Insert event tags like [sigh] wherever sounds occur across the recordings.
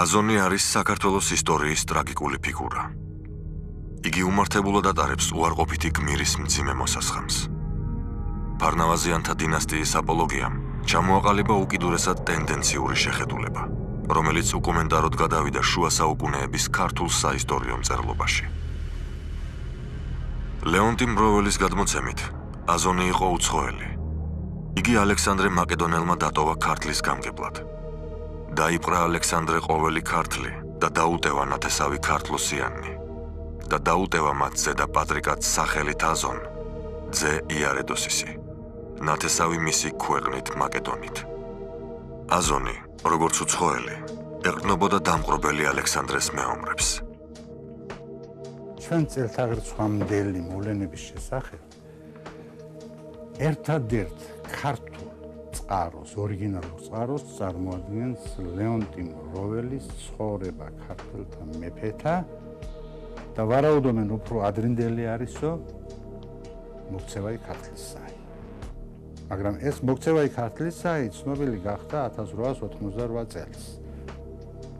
აზონი არის საქართველოს ისტორიის ტრაგიკული ფიგურა. იგი უმართებულად ატარებს უარყოფითი გმირის მძიმე მოსასხამს. ფარნავაზიანთა დინასტიის აპოლოგიამ ჩამოაყალიბა უკიდურესად ტენდენციური შეხედულება, რომელიც უკომენტაროდ გადავიდა შუა საუკუნეების ქართულ საისტორიო მწერლობაში. ლეონტი მროველის გადმოცემით, აზონი იყო უცხოელი. იგი ალექსანდრე მაკედონელმა დატოვა ქართლის გამგებლად. დაიპყრა ალექსანდრე ყოველი ქართლი და დაუტევა ნათესავი ქართლოსიანი. და დაუტევა მათ ზედა პატრიკად სახელით აზონ ძე იარედოსისი ნათესავი მისი ქვეყნით მაკედონით. აზონი როგორც უცხოელი ეყნობოდა დამყრობელი ალექსანდრეს მეომრებს. ჩვენ წელთაღრიცხვამდელი მოვლენების შესახებ ერთადერთ ქართულ წყაროს, ორიგინალურ წყაროს წარმოადგენს ლეონტი როველის ცხოვრება ქართლთა მეფეთა და ვარაუდობენ უფრო ადრინდელი არისო მოქცევაი ქართლისაი. მაგრამ ეს მოქცევაი ქართლისაი ცნობილი გახდა 1888 წელს.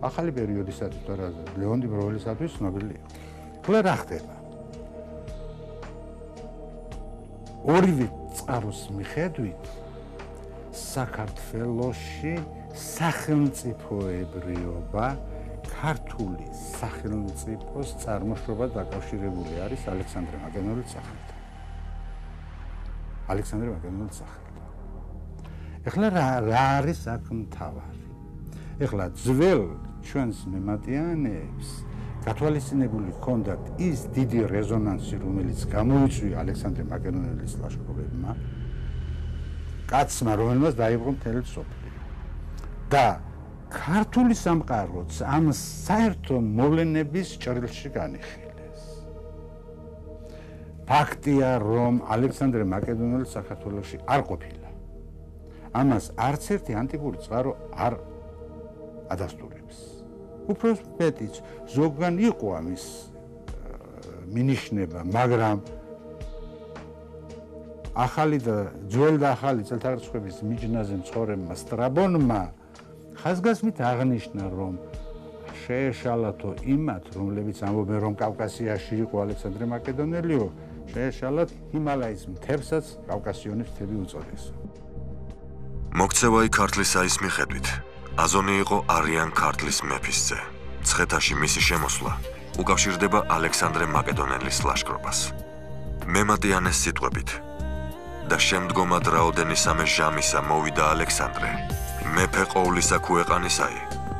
ახალი პერიოდისათვის და ლეონტი როველისათვის ცნობილი იყო. ხოლმე რა ხდება? ორივე წყაროს მიხედვით საქართველოში სახელმწიფოებრიობა ქართული სახელმწიფოს წარმოშობა დაკავშირებული არის ალექსანდრე მაკედონელის სახელთან. ალექსანდრე მაკედონელის სახელთან. ეხლა რა რა არის აქ მთავარი? ეხლა ძველ ჩვენს მემატიანეებს გათვალისწინებული ჰქონდათ ის დიდი რეზონანსი, რომელიც გამოიწვია ალექსანდრე მაკედონელის ლაშქრობებმა. კაცმა რომელმაც დაიბრუნ მთელი სოფლიო და ქართული სამყაროც ამ საერთო მოვლენების ჭრილში განიხილეს. ფაქტია რომ ალექსანდრე მაკედონელი საქართველოსში არ ყოფილა. ამას არც ერთი ანტიკური წყარო არ ადასტურებს. უბრალოდ მეტიც ზოგან იყო ამის მინიშნება მაგრამ ახალი და ძველი და ახალი წელთაღრიცხვების მიჯნაზე მცხოვრებმა სტრაბონმა ხაზგასმით აღნიშნა რომ შეეშალათო იმათ რომლებიც ამბობენ რომ კავკასიაში იყო ალექსანდრე მაკედონელიო შეეშალათ ჰიმალაის მთებსაც კავკასიონის მთები უწოდეს. მოქცევაი ქართლის საის მიხედვით აზონი იყო არიან ქართლის მეფის ძე ცხეთაში მისი შემოსვლა უკავშირდება ალექსანდრე მაკედონელის ლაშქრობას. მემატიანეს სიტყვებით და შემდგომად რაოდენისამე ჟამისა მოვიდა ალექსანდრე. მეფე ყოვლისა ქუეყანისაი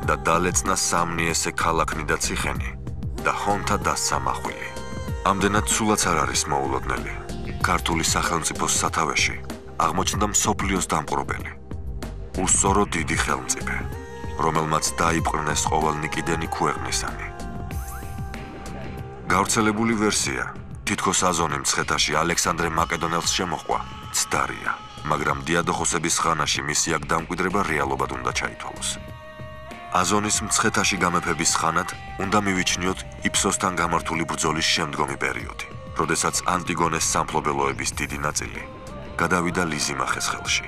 და დალეწნა სამნიესე ქალაქნი და ციხენი და ხონთა დასცა მახვილი ამდენად სულაც არ არის მოულოდნელი. ქართული სახელმწიფოს სათავეში აღმოჩნდა მსოფლიოს დამყრობელი უსწორო დიდი ხელმწიფე რომელმაც დაიპყრნეს ყოველნი კიდენი ქუეყნისანი გავრცელებული ვერსია თითქოს აზონი მცხეთაში ალექსანდრე მაკედონელს შემოყვა ცდარია, მაგრამ დიადოხოსების ხანაში მისი აქ დამკვიდრება რეალობად უნდა ჩაითვალოს. აზონის მცხეთაში გამეფების ხანად უნდა მივიჩნიოთ იფსოსთან გამართული ბრძოლის შემდგომი პერიოდი, როდესაც ანტიგონეს სამფლობელოების დიდი ნაწილი გადავიდა ლიზიმახეს ხელში.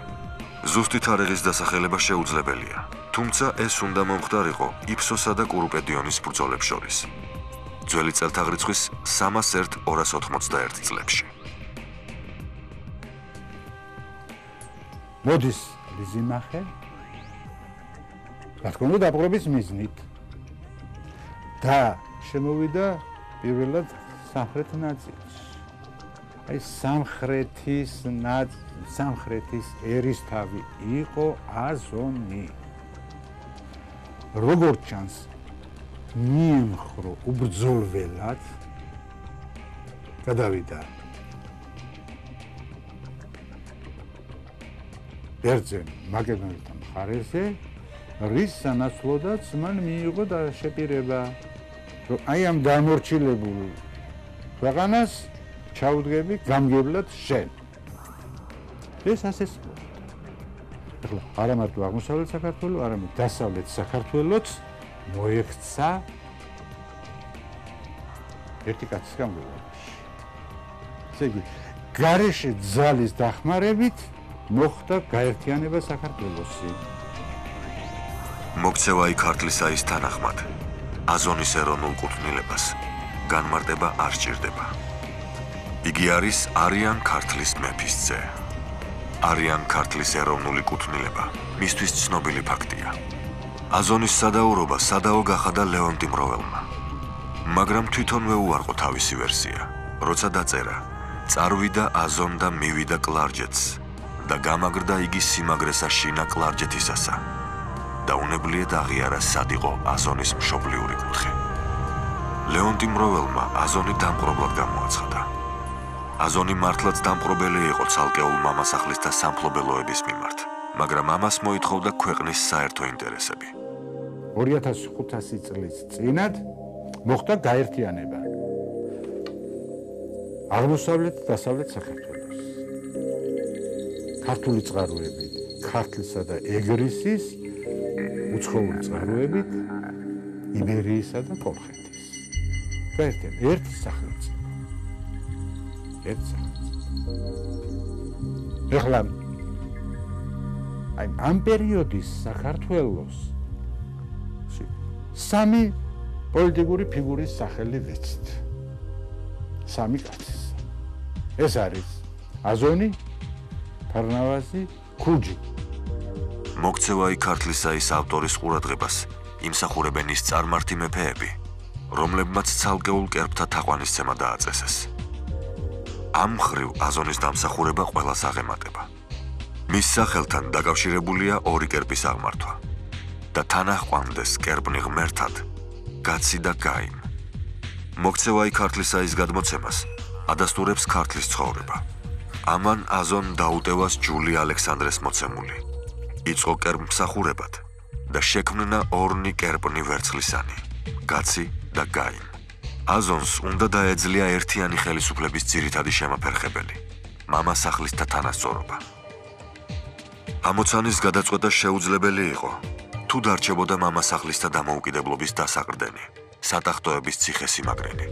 ზუსტი თარიღის დასახელება შეუძლებელია, თუმცა ეს უნდა მომხდარიყო იფსოსა და კურუპედიონის ბრძოლებს შორის. ძველი წელთაღრიცხვის 301-291 წლებში. მოდის ლიზიმახე რა თქმა უნდა დაპყრობის მიზნით. და შემოვიდა პირველად სამხრეთ ნაწილში. აი სამხრეთის სამხრეთის ერისთავი იყო აზონი. როგორც ჩანს მიემხრო უბრძოლველად. გადავიდა. ბერძენ მაკედონელთა მხარეზე რის სანაცვლოდაც მან მიიღო და შეპირება რომ აი ამ დამორჩილებულ ქვეყანას ჩაუდგები გამგებლად შენ. ეს ასე არა მარტო აღმოსავლეთ საქართველოს არამედ დასავლეთ საქართველოს მოექცა ერთი კაცის გამგებლობაში ესე იგი გარეშე ძალის დახმარებით მოხდა გაერთიანება საქართველოსი. მოქცევა იქ ქართლისა ის თანახმად აზონის ეროვნულ კუთვნილებას განმარტება არ სჭირდება. იგი არის არიან ქართლის მეფის ძე. არიან ქართლის ეროვნული კუთვნილება მისთვის ცნობილი ფაქტია. აზონის სადაურობა სადაო გახადა ლეონტი მროველმა. მაგრამ თვითონვე უარყო თავისი ვერსია, როცა დაწერა: "წარვიდა აზონ და მივიდა კლარჯეთს და გამაგრდა იგი სიმაგრესა შინა კლარჯეთისასა." და უნებლიეთ აღიარა სად იყო აზონის მშობლიური კუთხე. ლეონტი მროველმა აზონი დამპყრობლად გამოაცხადა. აზონი მართლაც დამპყრობელი იყო ცალკეულ მამასახლისთა სამფლობელოების მიმართ, მაგრამ ამას მოითხოვდა ქვეყნის საერთო ინტერესები. 2500 წლის წინათ მოხდა გაერთიანება. აღმოსავლეთ და დასავლეთ საქართველოს. ქართული წყაროებით, ქართლისა და ეგრისის უცხოური წყაროებით იბერიისა და კოლხეთის. გაერთიან ერთი სახელმწიფო. ერთი სახელმწიფო. ეხლა აი ამ პერიოდის საქართველოს სამი პოლიტიკური ფიგურის სახელი ვიცით. სამი კაცი. ეს არის აზონი, ფარნავაზი, ქუჯი. მოქცევა იქ ქართლისა ის ავტორის ყურადღებას იმსახურებენ ის წარმართი მეფეები, რომლებმაც ცალკეულ კერპთა თაყვანისცემა დააწესეს. ამ ხრივ აზონის დამსახურება ყველას აღემატება. მის სახელთან დაკავშირებულია ორი კერპის აღმართვა და თანახვამდეს კერპნი ღმერთად გაცი და გაიმ. მოქცევა იქ ქართლისა ის გადმოცემას ადასტურებს ქართლის ცხოვრება. ამან აზონ დაუტევას ჯული ალექსანდრეს მოცემული. იწყო კერპმსახურებად და შექმნა ორნი კერპნი ვერცხლისანი, გაცი და გაიმ. აზონს უნდა დაეძლია ერთიანი ხელისუფლების ძირითადი შემოფერხებელი, მამასახლისთა თანასწორობა. ამოცანის გადაწყვეტა შეუძლებელი იყო, თუ დარჩებოდა მამასახლისთა დამოუკიდებლობის დასაყრდენი, სატახტოების ციხესიმაგრენი.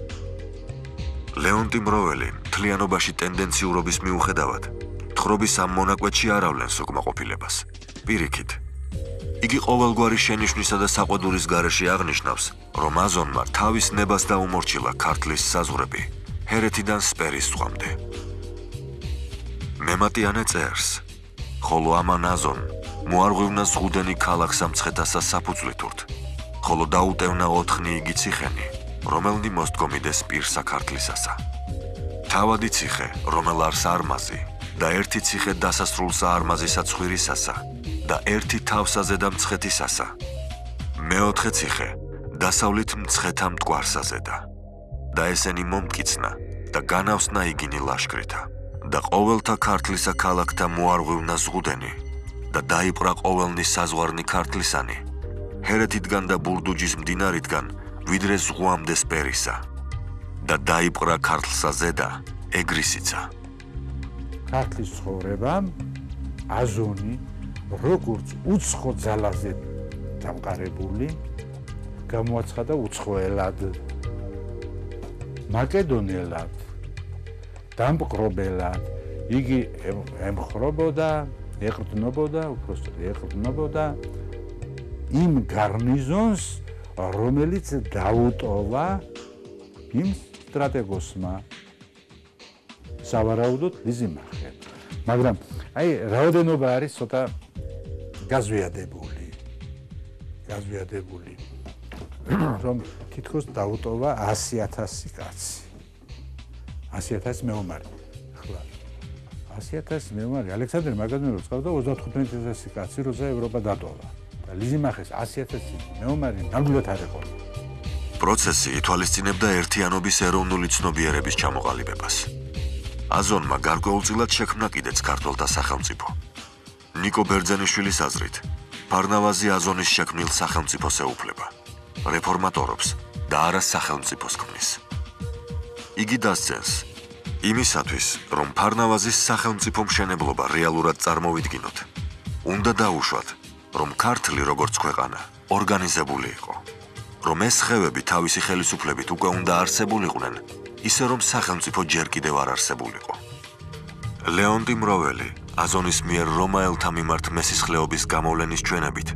ლეონტი მროველი თლიანობაში ტენდენციურობის მიუხედავად, თხრობის ამ მონაკვეთში არავლენს უკმაყოფილებას. პირიქით. იგი ყოველგვარი შენიშვნისა და საყვედურის გარეშე აღნიშნავს, რომ აზონმა თავის ნებას დაუმორჩილა ქართლის საზღვრები ჰერეთიდან სპერის ზღვამდე. მემატიანე წერს, ხოლო ამან აზონ მოარღვევნა ზღუდენი ქალაქსა მცხეთასა საფუძვლითურთ, ხოლო დაუტევნა ოთხნი იგი ციხენი, რომელნი მოსდგომიდეს პირსა ქართლისასა. თავადი ციხე, რომელ არს არმაზი და ერთი ციხე დასასრულსა არმაზისა ცხვირისასა. და ერთი თავსაზე და მცხეთისასა. მეოთხე ციხე დასავლით მცხეთა მტკვარსაზე და და ესენი მომკიცნა და განავსნა იგინი ლაშქრითა და ყოველთა ქართლისა ქალაქთა მოარღვევნა ზღუდენი და დაიპყრა ყოველნი საზღვარნი ქართლისანი. ჰერეთიდან და ბურდუჯის მდინარიდან ვიდრე ზღვამდე სპერისა. და დაიპყრა ქართლსა ზედა ეგრისიცა. ქართლის ცხოვრება აზონი როგორც უცხო ძალაზე დამყარებული გამოაცხადა უცხოელად. მაკედონელად დამპყრობელად იგი ემხრობოდა ეყრდნობოდა უბრალოდ ეყრდნობოდა. იმ გარნიზონს რომელიც დაუტოვა იმ სტრატეგოსმა. სავარაუდოდ ლიზიმახე მაგრამ აი რაოდენობა არის ცოტა გაზვიადებული. გაზვიადებული. [clears throat] რომ თითქოს დაუტოვა 100000 კაცი. 100000 მეომარი 100000 მეომარი ალექსანდრე მაგადონელოს ყავდა 35000 კაცი როცა ევროპა დატოვა. და ლიზიმახეს 100000 მეომარი ნამდვილად არ იყო პროცესი ითვალისწინებდა ერთიანობის ეროვნული ცნობიერების ჩამოყალიბებას. აზონმა გარკვეულწილად შექმნა კიდეც ქართულთა სახელმწიფო. ნიკო ბერძენიშვილის აზრით, ფარნავაზი აზონის შექმნილ სახელმწიფოს ეუფლება, რეფორმატორობს და არა სახელმწიფოს ქმნის. იგი დასცენს იმისათვის, რომ ფარნავაზის სახელმწიფო მშენებლობა რეალურად წარმოვიდგინოთ, უნდა დაუშვათ, რომ ქართლი როგორც ქვეყანა ორგანიზებული იყო, რომ ეს ხევები თავისი ხელისუფლებით უკვე უნდა არსებულიყვნენ, ისე რომ სახელმწიფო ჯერ კიდევ არ არსებულიყო. ლეონტი მროველი აზონის მიერ რომაელთა მიმართ მესისხლეობის გამოვლენის ჩვენებით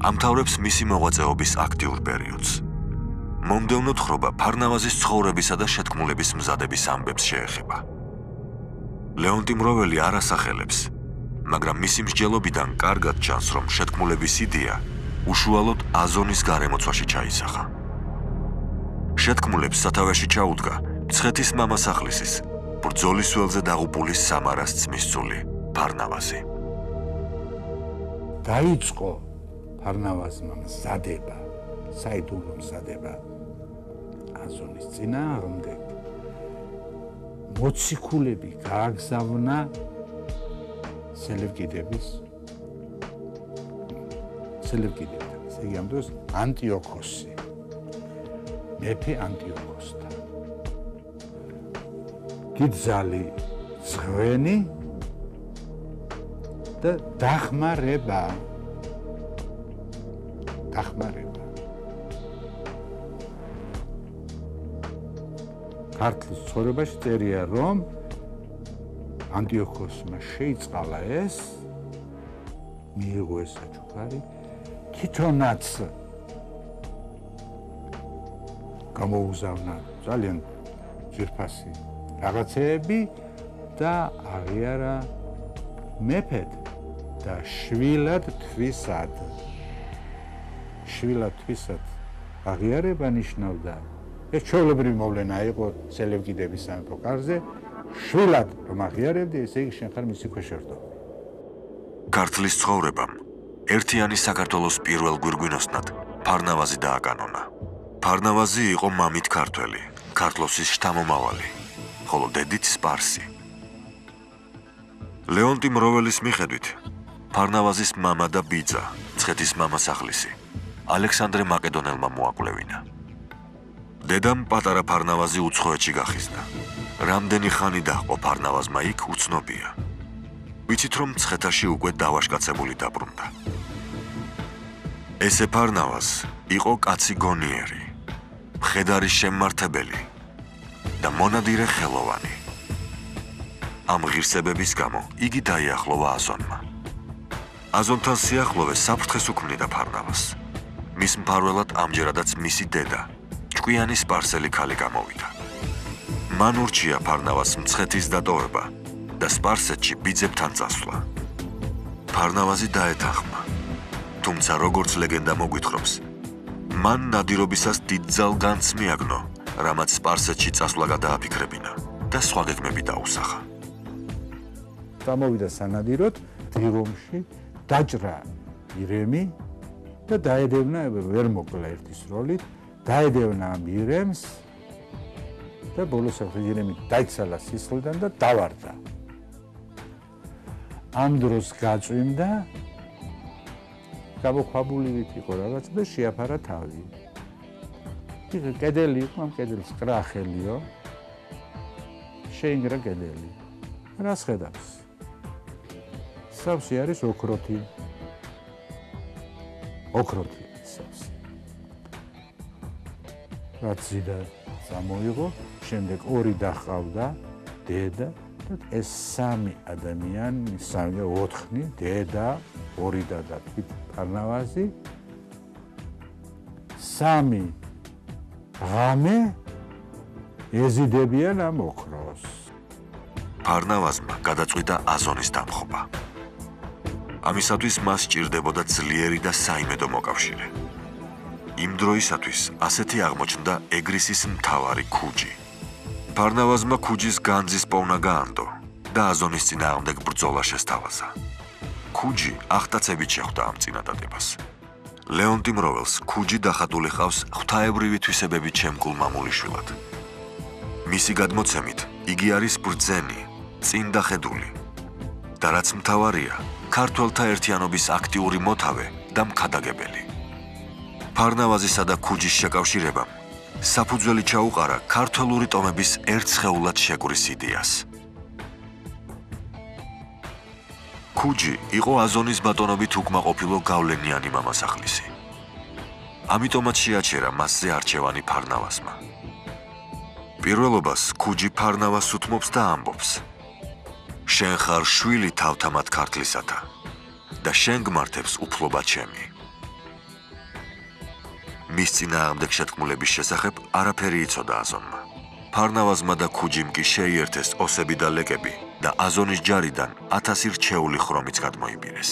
ამთავრებს მისი მოღვაწეობის აქტიურ პერიოდს. მომდევნო თხრობა ფარნავაზის ცხოვრებისა და შეთქმულების მზადების ამბებს შეეხება. ლეონტი მროველი არ ასახელებს, მაგრამ მისი მსჯელობიდან კარგად ჩანს, რომ შეთქმულების იდეა უშუალოდ აზონის გარემოცვაში ჩაისახა. შეთქმულებს სათავეში ჩაუდგა ცხეთის მამასახლისის ბრძოლის ველზე დაღუპული სამარას ძმის ძული ფარნავაზი. დაიწყო ფარნავაზმა მზადება, საიდუმლო მზადება აზონის წინააღმდეგ. მოციქულები გააგზავნა სელევკიდების სელევკიდებთან, ესე იგი ამ დროს ანტიოქოსი. მეფე ანტიოქოსთან. დიდძალი ზღვენი და დახმარება დახმარება ქართლის ცხოვრებაში წერია რომ ანტიოქოსმა შეიწყალა ეს მიიღო ეს საჩუქარი თვითონაც გამოუზავნა ძალიან ძირფასი რაღაცეები და აღიარა მეფედ და შვილად თვისად. შვილად თვისად აღიარება ნიშნავდა ეს ჩვეულებრივი მოვლენა იყო სელევკიდების სამეფო კარზე. შვილად რომ აღიარებდი, ესე იგი შენ ხარ მისი ქვეშერთო. გართლის ცხოვრებამ ერთიანი საქართველოს პირველ გვირგვინოსნად ფარნავაზი დააკანონა. ფარნავაზი იყო მამით ქართველი, ქართლოსის შთამომავალი, ხოლო დედით სპარსი. ლეონტი მროველის მიხედვით ფარნავაზის მამა და ბიძა, ცხეთის მამასახლისი, ალექსანდრე მაკედონელმა მოაკვლევინა. დედამ პატარა ფარნავაზი უცხოეთში გახიზნა. რამდენი ხანი დაჰყო ფარნავაზმა იქ უცნობია. ვიცით რომ ცხეთაში უკვე დავაშკაცებული დაბრუნდა. ესე ფარნავაზ იყო კაცი გონიერი, მხედარი შემმართებელი და მონადირე ხელოვანი. ამ ღირსებების გამო იგი დაიახლოვა აზონმა. აზონთან სიახლოვე საფრთხეს უქმნიდა ფარნავაზს. მის მფარველად ამჯერადაც მისი დედა, ჭკვიანი სპარსელი ქალი გამოვიდა. მან ურჩია ფარნავას მცხეთის დატოვება და სპარსეთში ბიძებთან წასვლა. ფარნავაზი დაეთანხმა. თუმცა როგორც ლეგენდა მოგვითხრობს, მან ნადირობისას დიდძალ განც მიაგნო, რამაც სპარსეთში წასვლა გადააფიქრებინა და სხვა გეგმები დაუსახა. გამოვიდა სანადიროდ დირომში დაჭრა ირემი და დაედევნა ვერ მოკლა ერთის როლით დაედევნა მირემს და ბოლოს ახლა დაიცალა სისხლიდან და დავარდა. ამ დროს გაწვიმდა გამოქვაბულივით იყო რაღაც და შეაფარა თავი. იქ კედელი იყო ამ კედელს კრახელიო შეინგრა კედელი. რას ხედავს? სავსე არის ოქროთი. ოქროთი რაც ზიდა გამოიღო, შემდეგ ორი დახავდა დედა და ეს სამი ადამიანი, სამი ოთხნი, დედა, ორი და და პარნავაზი სამი ღამე ეზიდებიან ამ ოქროს. პარნავაზმა გადაწყვიტა აზონის დამხობა. ამისათვის მას ჭირდებოდა ძლიერი და საიმედო მოკავშირე. იმ დროისათვის ასეთი აღმოჩნდა ეგრისის მთავარი ქუჯი. ფარნავაზმა ქუჯის განძის პოვნა გაანდო და აზონის წინააღმდეგ ბრძოლა შესთავაზა. ქუჯი ახტაცებით შეხვდა ამ წინადადებას. ლეონტი მროველს ქუჯი დახატული ყავს ღვთაებრივი თვისებებით შემკულ მამულიშვილად. მისი გადმოცემით, იგი არის ბრძენი, წინდახედული. და რაც მთავარია, ქართველთა ერთიანობის აქტიური მოთავე და მქადაგებელი. ფარნავაზისა და ქუჯის შეკავშირებამ საფუძველი ჩაუყარა ქართლური ტომების ერთხეულად შეკვრის იდეას. ქუჯი იყო აზონის ბატონობით უკმაყოფილო გავლენიანი მამასახლისი. ამიტომაც შეაჩერა მასზე არჩევანი ფარნავაზმა. პირველობას ქუჯი ფარნავას უთმობს და ამბობს: შენ ხარ შვილი თავთამად ქართლისათა და შენ გმართებს უფლობა ჩემი მის წინააღმდეგ შეთქმულების შესახებ არაფერი იცოდა აზონმა. ფარნავაზმა და ქუჯიმ კი შეიერთეს ოსები და ლეკები და აზონის ჯარიდან 1000 რჩეული ხრომიც გადმოიბირეს.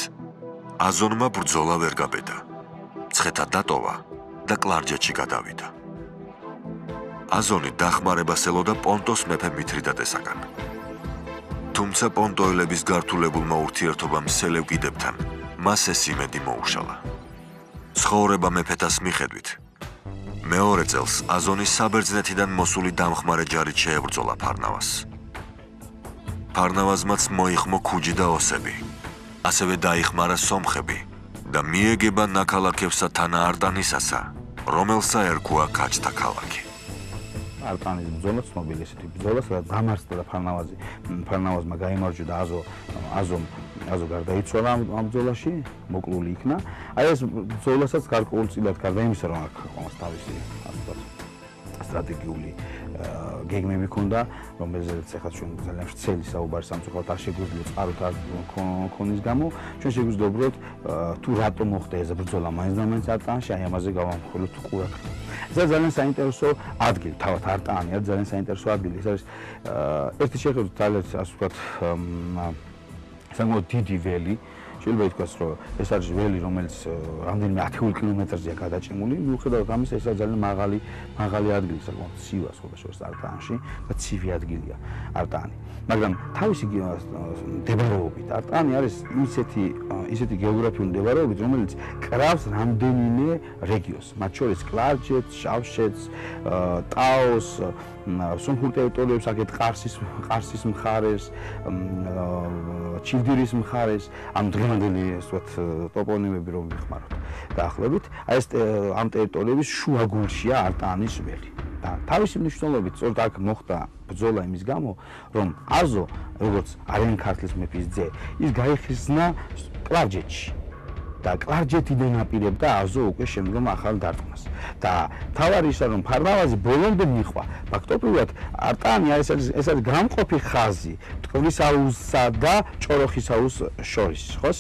აზონმა ბრძოლა ვერ გაბედა. ცხეთა დატოვა და კლარჯეთში გადავიდა. აზონი დახმარებას ელოდა პონტოს მეფე მითრიდატესაგან. თუმცა პონტოელების გართულებულმა ურთიერთობამ სელევკიდებთან მას ეს იმედი მოუშალა. ცხოვრება მეფეთას მიხედვით მეორე წელს აზონის საბერძნეთიდან მოსული დამხმარე ჯარი შეებრძოლა ფარნავას. ფარნავაზმაც მოიხმო ქუჯი და ოსები. ასევე დაიხმარა სომხები და მიეგება ნაკალაკებსა თანაარტანისასა, რომელსა ერქვა კაჭთა ქალაქი. არტანის ბრძოლა ცნობილი ესეთი ბრძოლა, სადაც დამარცხდა და ფარნავაზი ფარნავაზმა გამოიმარჯვა აზო აზომ აზო გარდაიცვალა ამ ბრძოლაში, მოკლული იქნა. აი ეს ბრძოლასაც გარკვეულწილად გარდა იმისა, რომ აქ ყავს თავისი ასე ვთქვათ სტრატეგიული გეგმები ქონდა, რომელზეც ახლა ჩვენ ძალიან ვრცელი საუბარი სამწუხაროდ არ შეგვიძლია წყაროთ არ ქონის გამო, ჩვენ შეგვიძლია უბრალოდ თუ რატომ მოხდა ეს ბრძოლა მაინც და მაინც არტანში, აი ამაზე გავამხვილოთ ყურაკ. ეს ძალიან საინტერესო ადგილი, თავად არტანი არის ძალიან საინტერესო ადგილი. ეს არის ერთი შეხედვით ძალიან ასე ვთქვათ საკმაოდ დიდი ველი, შეიძლება ითქვას, რომ ეს არის ველი, რომელიც რამდენიმე 10 კილომეტრზეა გადაჭიმული. მიუხედავად ამისა, ეს არის ძალიან მაღალი, მაღალი ადგილი, საკმაოდ ცივა სხვადასხვა არტანში და ცივი ადგილია არტანი. მაგრამ თავისი მდებარეობით არტანი არის ისეთი ისეთი გეოგრაფიული მდებარეობით, რომელიც კრავს რამდენიმე რეგიონს, მათ შორის კლარჯეთს, შავშეთს, ტაოს, სომხურ ტერიტორიებს, აგეთ ყარსის ყარსის მხარეს, ჩილდირის მხარეს, ამ დღევანდელი ასე ვთქვათ ტოპონიმები რომ ვიხმაროთ დაახლოებით, აი ეს ამ ტერიტორიების შუაგულშია არტანის ველი. და თავისი მნიშვნელობით სწორედ აქ მოხდა ბრძოლა იმის გამო, რომ აზო, როგორც არიან ქართლის მეფის ძე, ის გაიხიზნა კლარჯეთში. და კლარჯეთიდან აპირებდა აზო უკვე შემდგომ ახალ დარტყმას. და თავარი ისა რომ ფარნავაზი ბოლომდე მიხვა, ფაქტობრივად არტანი არის ეს არის გამყოფი ხაზი ტყვის აუზსა და ჭოროხის აუზს შორის, ხო?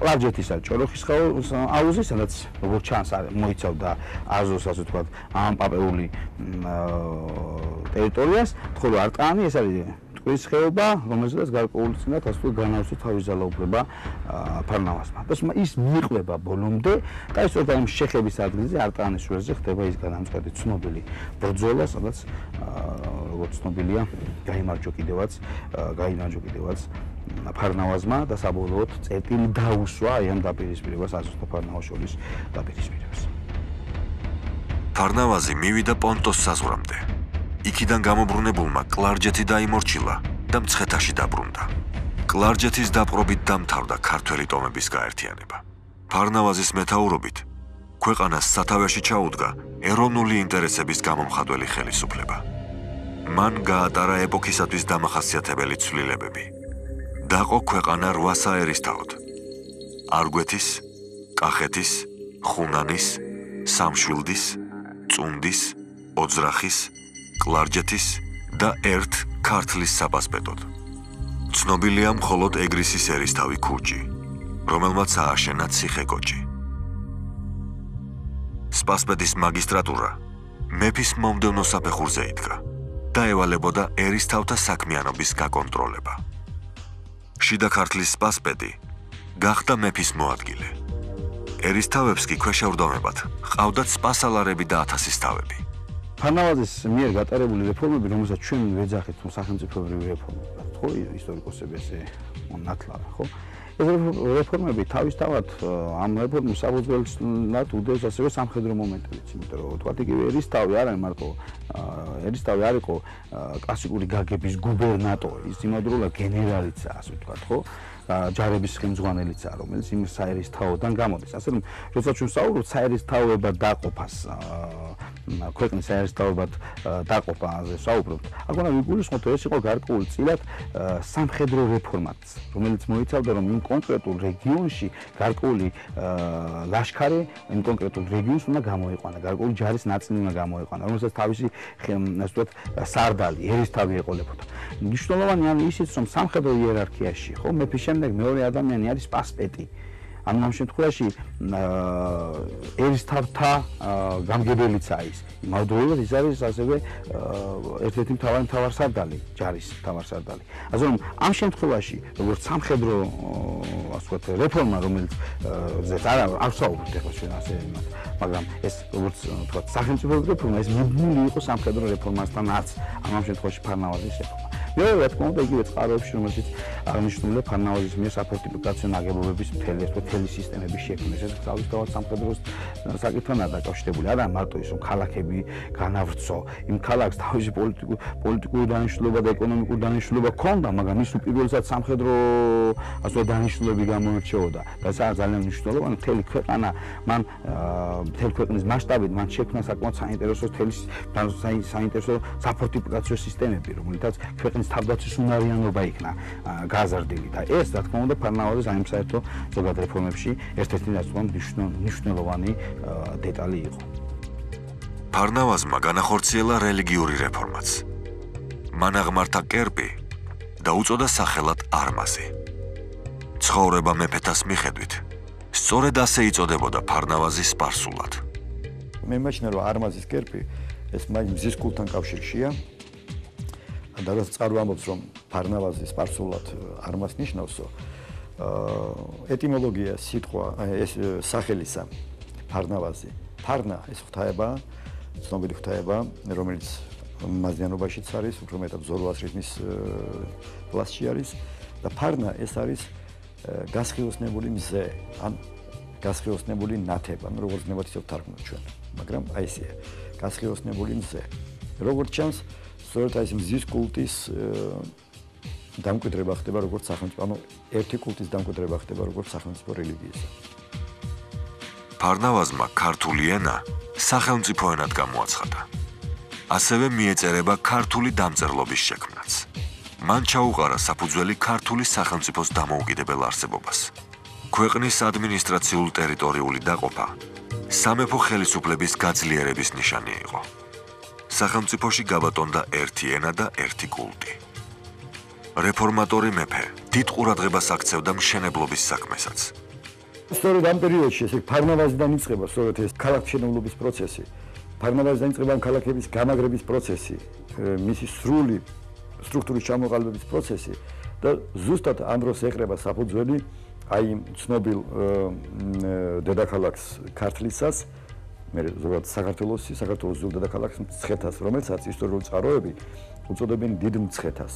კლარჯეთისა ჭოროხის აუზი, სადაც როგორც ჩანს მოიცავდა აზოს ასე ვთქვათ, ამ პაპეული ტერიტორიას, ხოლო არტანი ეს არის ტყვის ხეობა, რომელზედაც გარკვეულწილად ასე განავსო თავის ძალაუფლება ფარნავასმა. და ის მიიყვება ბოლომდე და ეს უკვე ამ შეხების ადგილზე არტანის შუაზე ხდება ის განამწყვეტი ცნობილი ბრძოლა, სადაც როგორც ცნობილია, გამარჯო კიდევაც, გამარჯო კიდევაც ფარნავაზმა და საბოლოოდ წერტილი დაუსვა აი ამ დაპირისპირებას აზოსთა ფარნავაშოლის დაპირისპირებას. ფარნავაზი მივიდა პონტოს საზღვრამდე. იქიდან გამობრუნებულმა კლარჯეთი დაიმორჩილა და მცხეთაში დაბრუნდა. კლარჯეთის დაპყრობით დამთავრდა ქართველი ტომების გაერთიანება. ფარნავაზის მეთაურობით ქვეყანას სათავეში ჩაუდგა ეროვნული ინტერესების გამომხატველი ხელისუფლება. მან გაატარა ეპოქისათვის დამახასიათებელი ცვლილებები. დაყო ქვეყანა რვა საერისთავოდ: არგვეთის, კახეთის, ხუნანის, სამშვილდის, წუნდის, ოძრახის კლარჯეთის და ერთ ქართლის საპასპეტოდ. ცნობილია მხოლოდ ეგრისის ერისთავი ქუჯი, რომელმაც ააშენა ციხე-კოჭი. სპასპეტის მაგისტრატურა მეფის მომდევნო საფეხურზე იდგა და ევალებოდა ერისთავთა საქმიანობის გაკონტროლება. შიდა ქართლის სპასპეტი გახდა მეფის მოადგილე. ერისთავებს კი ქვეშევრდომებად ყავდათ სპასალარები და ათასის ფანავაძის მიერ გატარებული რეფორმები, რომელსაც ჩვენ ვეძახით, თუ სახელმწიფოებრივი რეფორმები, ხო, ისტორიკოსები ესე მონათლავენ, ხო? ეს რეფორმები თავისთავად ამ რეფორმის საფუძველად უდევს ასევე სამხედრო მომენტებიც, იმიტომ რომ თქვა იგივე ერისთავი არ არის მარტო ერისთავი არ იყო კლასიკური გაგების გუბერნატორი, ის იმავდროულად გენერალიცაა, ასე ვთქვა, ხო? ჯარების ხელმძღვანელიცაა, რომელიც იმ საერისთავოდან გამოდის. ასე რომ, როცა ჩვენ საუბრობთ საერისთავოება დაყოფას, ქვეყნის საერისთავობად დაყოფაზე საუბრობთ, აქ უნდა ვიგულისხმოთ, ეს იყო გარკვეული წილად სამხედრო რეფორმაც, რომელიც მოიცავდა, რომ იმ კონკრეტულ რეგიონში გარკვეული ლაშქარი იმ კონკრეტულ რეგიონს უნდა გამოიყვანა, გარკვეული ჯარის ნაწილი უნდა გამოიყვანა, რომელსაც თავისი ასე ვთქვათ, სარდალი, ერისთავი ეყოლებოდა. მნიშვნელოვანი არის ისიც, რომ სამხედრო იერარქიაში, ხო, მეფის შემდეგ მეორე ადამიანი არის პასპეტი. ანუ ამ შემთხვევაში ერისთავთა გამგებელიც არის. იმავდროულად ის არის ასევე ერთ-ერთი მთავარი მთავარსარდალი, ჯარის მთავარსარდალი. ასე რომ ამ შემთხვევაში როგორც სამხედრო ასე ვთქვათ რეფორმა რომელიც ზეც არა არ საუბრობთ ახლა ჩვენ ასე იმათ მაგრამ ეს როგორც ვთქვათ სახელმწიფო რეფორმა ეს მიბნული იყო სამხედრო რეფორმასთანაც ამ შემთხვევაში ფარნავაზის რეფორმა მე რა თქმა უნდა იგივე წყაროებში რომელშიც აღნიშნულია ფარნავაზის მიერ საფორტიფიკაციო ნაგებობების მთელი ეს მთელი სისტემების შექმნა ეს თავისთავად სამხედროს საკითხთან დაკავშირებული. არა მარტო ის რომ ქალაქები განავრცო. იმ ქალაქს თავისი პოლიტიკური პოლიტიკური დანიშნულება და ეკონომიკური დანიშნულება ჰქონდა მაგრამ ის უპირველესად სამხედრო ასე დანიშნულები გამოირჩეოდა. და ეს ძალიან მნიშვნელოვანი მთელი ქვეყანა მან მთელი ქვეყნის მასშტაბით მან შექმნა საკმაოდ საინტერესო თელი საინტერესო საფორტიფიკაციო სისტემები რომელთაც ქვეყნის ქვეყნის თავდაცვის უნარიანობა იქნა გაზრდილი და ეს რა თქმა უნდა ფარნავაზის აი საერთო ზოგად რეფორმებში ერთ-ერთი მნიშვნელოვანი დეტალი იყო. ფარნავაზმა განახორციელა რელიგიური რეფორმაც. მან აღმართა კერპი და უწოდა სახელად არმაზი. ცხოვრება მეფეთას მიხედვით სწორედ ასე იწოდებოდა ფარნავაზის სპარსულად. მე მაჩნია რომ არმაზის კერპი ეს მაინც მზის კულტთან კავშირშია და რაც წყარო ამბობს რომ ფარნავაზი სპარსულად არ მას ნიშნავსო? ეტიმოლოგია სიტყვა ეს სახელისა ფარნავაზი. ფარნა ეს ღვთაება ცნობილი ღვთაება რომელიც მაზიანობაშიც არის უფრო მეტად ზოროასტრიზმის კლასში არის. და ფარნა ეს არის გასხიოსნებული მზე ან გასხიოსნებული ნათება ანუ როგორც ნებათ ისე ვთარგმნოთ ჩვენ მაგრამ აი ესეა. გასხიოსნებული მზე. როგორც ჩანს სწორედ აი ეს მზის კულტის დამკვიდრება ხდება როგორც სახელმწიფო, ანუ ერთი კულტის დამკვიდრება ხდება როგორც სახელმწიფო რელიგიისა. ფარნავაზმა ქართული ენა სახელმწიფო ენად გამოაცხადა. ასევე მიეწერება ქართული დამწერლობის შექმნაც. მან ჩაუყარა საფუძველი ქართული სახელმწიფოს დამოუკიდებელ არსებობას. ქვეყნის ადმინისტრაციულ-ტერიტორიული დაყოფა სამეფო ხელისუფლების გაძლიერების ნიშანი იყო. სახელმწიფოში გაბატონდა ერთი ენა და ერთი კულტი. რეფორმატორი მეფე დიდ ყურადღებას აქცევდა მშენებლობის საქმესაც. სწორედ ამ პერიოდში ეს ფარნავაზიდან იწყება სწორედ ეს ქალაქშენებლობის პროცესი. ფარნავაზიდან იწყება ქალაქების გამაგრების პროცესი, მისი სრული სტრუქტურის ჩამოყალიბების პროცესი და ზუსტად ამ დროს ეკრება საფუძველი აი ცნობილ დედაქალაქს ქართლისას მე ზოგადად საქართველოსი, საქართველოს ზუგდა და ქალაქს მცხეთას, რომელსაც ისტორიული წყაროები უწოდებენ დიდ მცხეთას.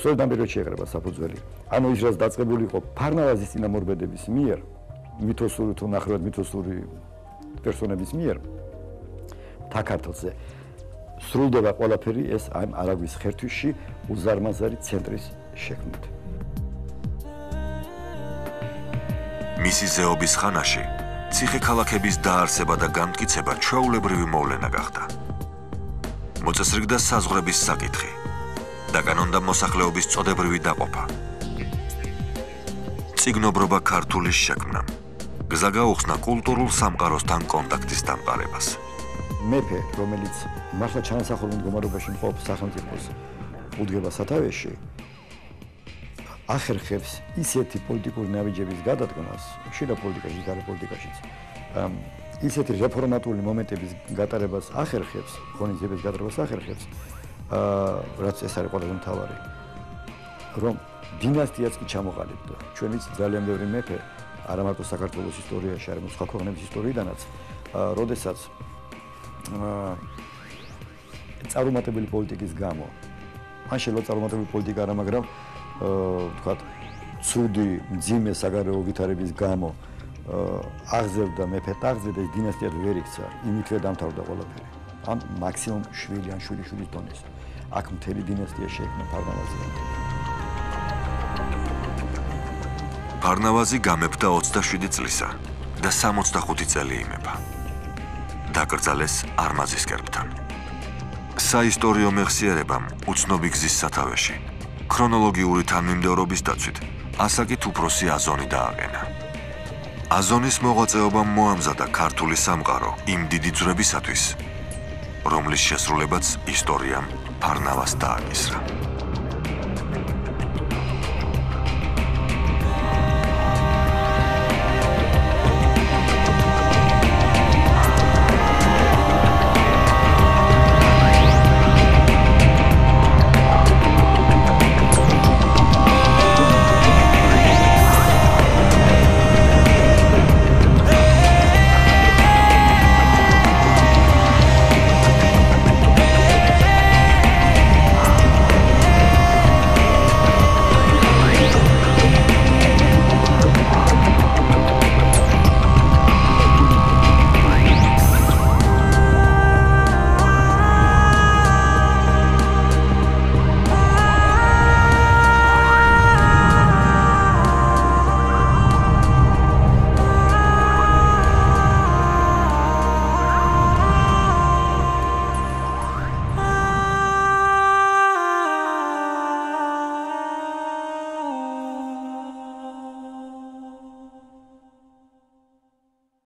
სწორედ ამ პერიოდში ეღრება საფუძველი. ანუ ის რაც დაწყებული იყო ფარნავაზის წინამორბედების მიერ, მითოსური თუ ნახევრად მითოსური პერსონების მიერ თაქართლზე სრულდება ყველაფერი ეს ამ არაგვის ხერთვისში უზარმაზარი ცენტრის შექმნით. მისი ზეობის ხანაში ციხე-ქალაქების დაარსება და განმტკიცება ჩვეულებრივი მოვლენა გახდა. მოწესრიგდა საზღვრების საკითხი. დაკანონდა მოსახლეობის წოდებრივი დაყოფა. ციგნობრობა ქართულის შექმნა. გზა გაუხსნა კულტურულ სამყაროსთან კონტაქტის დამყარებას. მეფე, რომელიც მართლა ჩანასახორ მდგომარეობაში მყოფ სახელმწიფოს უდგება სათავეში, ახერხებს ისეთი პოლიტიკური ნაბიჯების გადადგმას, შეიძლება პოლიტიკაში, გარე პოლიტიკაშიც. ისეთი რეფორმატული მომენტების გატარებას ახერხებს, ხონიზების გატარებას ახერხებს. აა რაც ეს არის ყველაზე მთავარი. რომ დინასტიაც კი ჩამოყალიბდა. ჩვენ ვიცით ძალიან ბევრი მეფე, არა მარტო საქართველოს ისტორიაში, არამედ სხვა ქვეყნების ისტორიიდანაც, აა როდესაც აა წარუმატებელი პოლიტიკის გამო ან შეიძლება წარუმატებელი პოლიტიკა არა, მაგრამ ვთქვათ, ცუდი მძიმე საგარეო ვითარების გამო აღზევდა მეფე ტახტზე და დინასტია ვერ იქცა, იმითვე დამთავრდა ყველაფერი. ან მაქსიმუმ შვილი ან შვილი შვილის დონეზე. აქ მთელი დინასტია შეექმნა ფარნავაზიამ. ფარნავაზი გამეფდა 27 წლისა და 65 წელი იმეფა. დაკრძალეს არმაზის კერპთან. საისტორიო მეხსიერებამ უცნობი გზის სათავეში ქრონოლოგიური თანმიმდევრობის დაცვით ასაკით უფროსი აზონი დააყენა. აზონის მოღვაწეობამ მოამზადა ქართული სამყარო იმ დიდი ძრებისათვის, რომლის შესრულებაც ისტორიამ ფარნავას დააკისრა.